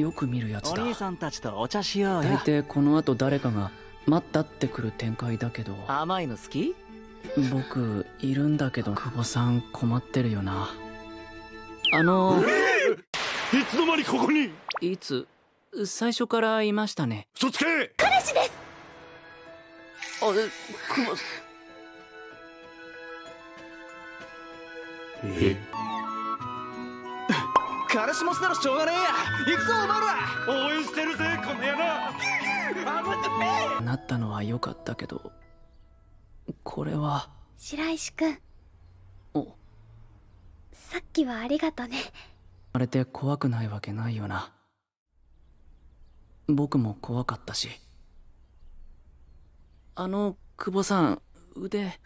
よく見るやつだ。お兄さんたちとお茶しよう大よ抵この後誰かが待ったってくる展開だけど。甘いの好き？僕いるんだけど久保さん困ってるよな。あのいつの間にここに？いつ？最初からいましたね。嘘つけ！彼氏です。あれ久保え？彼氏持ちならしょうがねえや。行くぞお前ら。応援してるぜこの野郎。なったのは良かったけどこれは。白石くん。お。さっきはありがとね。あれて怖くないわけないよな。僕も怖かったし。あの久保さん腕